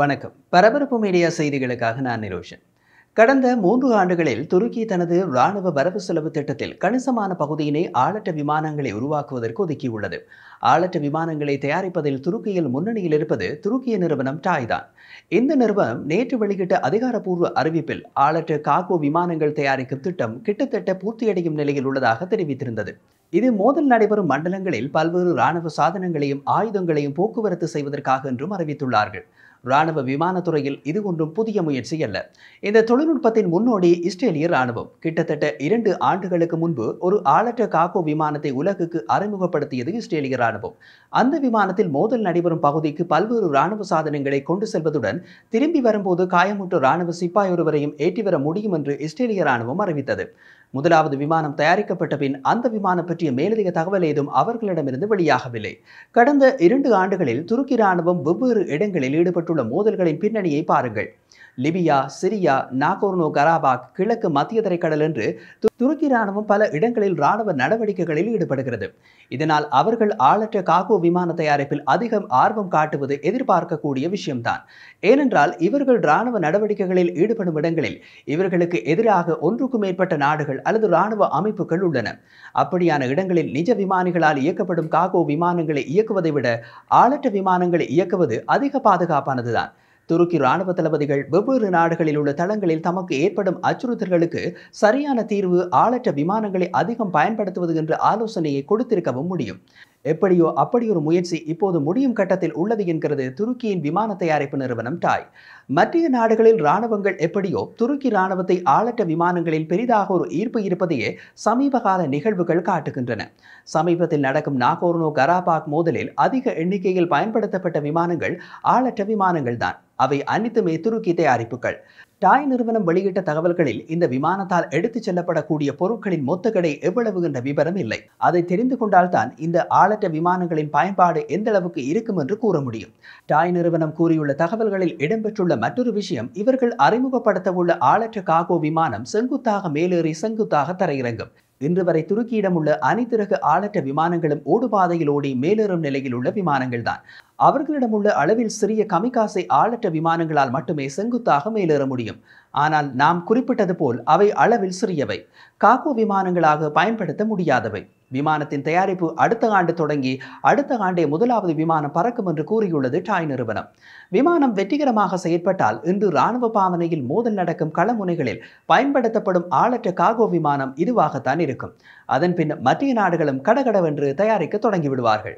வணக்கம். பரபரப்பு மீடியா செய்திகளுக்காக நான் நிரோஷன். கடந்த மூன்று ஆண்டுகளில் துருக்கி தனது ராணுவ வரவு செலவு திட்டத்தில் கணிசமான பகுதியினை ஆளற்ற விமானங்களை உருவாக்குவதற்கு ஒதுக்கியுள்ளது. ஆளற்ற விமானங்களை தயாரிப்பதில் துருக்கியில் முன்னணியில் இருப்பது துருக்கிய நிறுவனம் டாய் தான் இந்த நிறுவனம் நேற்று வெளியிட்ட அதிகாரப்பூர்வ அறிவிப்பில் ஆளற்ற காகோ விமானங்கள் தயாரிக்கும் திட்டம் கிட்டத்தட்ட பூர்த்தியடையும் நிலையில் உள்ளதாக தெரிவித்திருந்தது. இது மோதல் நடைபெறும் மண்டலங்களில் பல்வேறு ராணுவ சாதனங்களையும் ஆயுதங்களையும் போக்குவரத்து செய்வதற்காக என்றும் அறிவித்துள்ளார்கள். ராணுவ விமானத்துறையில் இது ஒன்றும் புதிய முயற்சி அல்ல. இந்த தொழில்நுட்பத்தின் முன்னோடி இஸ்ரேலிய ராணுவம் கிட்டத்தட்ட இரண்டு ஆண்டுகளுக்கு முன்பு ஒரு ஆளற்ற காக்கோ விமானத்தை உலகுக்கு அறிமுகப்படுத்தியது இஸ்ரேலிய ராணுவம். அந்த விமானத்தில் மோதல் நடைபெறும் பகுதிக்கு பல்வேறு ராணுவ சாதனங்களை கொண்டு செல்வதுடன் திரும்பி வரும்போது காயமுற்ற ராணுவ சிப்பாய் ஒருவரையும் ஏற்றி வர முடியும் என்று இஸ்ரேலிய ராணுவம் அறிவித்தது. முதலாவது விமானம் தயாரிக்கப்பட்ட பின் அந்த விமானம் பற்றிய மேலதிக தகவல் ஏதும் அவர்களிடமிருந்து வெளியாகவில்லை. கடந்த இரண்டு ஆண்டுகளில் துருக்கி ராணுவம் வெவ்வேறு இடங்களில் ஈடுபட்டுள்ள மோதல்களின் பின்னணியை பாருங்கள். லிபியா சிரியா நாகோர்னோ கராபாக் கிழக்கு மத்திய தரைக்கடல் என்று து- துருக்கி ராணுவம் பல இடங்களில் ராணுவ நடவடிக்கைகளில் ஈடுபடுகிறது. இதனால் அவர்கள் ஆளற்ற காகோ விமான தயாரிப்பில் அதிகம் ஆர்வம் காட்டுவது எதிர்பார்க்கக்கூடிய விஷயம்தான். ஏனென்றால் இவர்கள் ராணுவ நடவடிக்கைகளில் ஈடுபடும் இடங்களில் இவர்களுக்கு எதிராக ஒன்றுக்கும் மேற்பட்ட நாடுகள் அல்லது ராணுவ அமைப்புகள் உள்ளன. அப்படியான இடங்களில் நிஜ விமானிகளால் இயக்கப்படும் காகோ விமானங்களை இயக்குவதை விட ஆளற்ற விமானங்களை இயக்குவது அதிக பாதுகாப்பானதுதான். துருக்கி ராணுவ தளபதிகள் வெவ்வேறு நாடுகளில் உள்ள தளங்களில் தமக்கு ஏற்படும் அச்சுறுத்தல்களுக்கு சரியான தீர்வு ஆளற்ற விமானங்களை அதிகம் பயன்படுத்துவது என்ற ஆலோசனையை கொடுத்திருக்கவும் முடியும். எப்படியோ அப்படியொரு முயற்சி இப்போது முடியும் கட்டத்தில் உள்ளது என்கிறது துருக்கியின் விமான தயாரிப்பு நிறுவனம் டாய். மற்ற நாடுகளில் ராணுவங்கள் எப்படியோ துருக்கி ராணுவத்தை ஆளற்ற விமானங்களில் பெரிதாக ஒரு ஈர்ப்பு இருப்பதையே சமீபகால நிகழ்வுகள் காட்டுகின்றன. சமீபத்தில் நடக்கும் நாகோர்னோ கராபாக் மோதலில் அதிக எண்ணிக்கையில் பயன்படுத்தப்பட்ட விமானங்கள் ஆளற்ற விமானங்கள் தான் அவை அனைத்துமே துருக்கி தயாரிப்புகள். டாய் நிறுவனம் வெளியிட்ட தகவல்களில் இந்த விமானத்தால் எடுத்துச் செல்லப்படக்கூடிய பொருட்களின் மொத்த கடை எவ்வளவு என்ற விவரம் இல்லை. அதை தெரிந்து கொண்டால்தான் இந்த ஆளற்ற விமானங்களின் பயன்பாடு எந்த அளவுக்கு இருக்கும் என்று கூற முடியும். டாய் நிறுவனம் கூறியுள்ள தகவல்களில் இடம்பெற்றுள்ள மற்றொரு விஷயம் இவர்கள் அறிமுகப்படுத்த உள்ள ஆளற்ற காகோ விமானம் செங்குத்தாக மேலேறி செங்குத்தாக தரையிறங்கும். இன்று வரை துருக்கியிடம் உள்ள அனைத்திறகு ஆளற்ற விமானங்களும் ஓடுபாதையில் ஓடி மேலேறும் நிலையில் உள்ள விமானங்கள் தான் அவர்களிடம் உள்ள அளவில் சிறிய கமிகாசை ஆளற்ற விமானங்களால் மட்டுமே செங்குத்தாக மேலேற முடியும். ஆனால் நாம் குறிப்பிட்டது போல் அவை அளவில் சிறியவை. காக்கோ விமானங்களாக பயன்படுத்த முடியாதவை. விமானத்தின் தயாரிப்பு அடுத்த ஆண்டு தொடங்கி அடுத்த ஆண்டே முதலாவது விமானம் பறக்கும் என்று கூறியுள்ளது டாய் நிறுவனம். விமானம் வெற்றிகரமாக செயற்பட்டால் இன்று ராணுவ பாவனையில் மோதல் நடக்கும் களமுனைகளில் பயன்படுத்தப்படும் ஆளற்ற காகோ விமானம் இதுவாகத்தான் இருக்கும். அதன் பின் மத்திய நாடுகளும் கடகடவென்று தயாரிக்க தொடங்கி விடுவார்கள்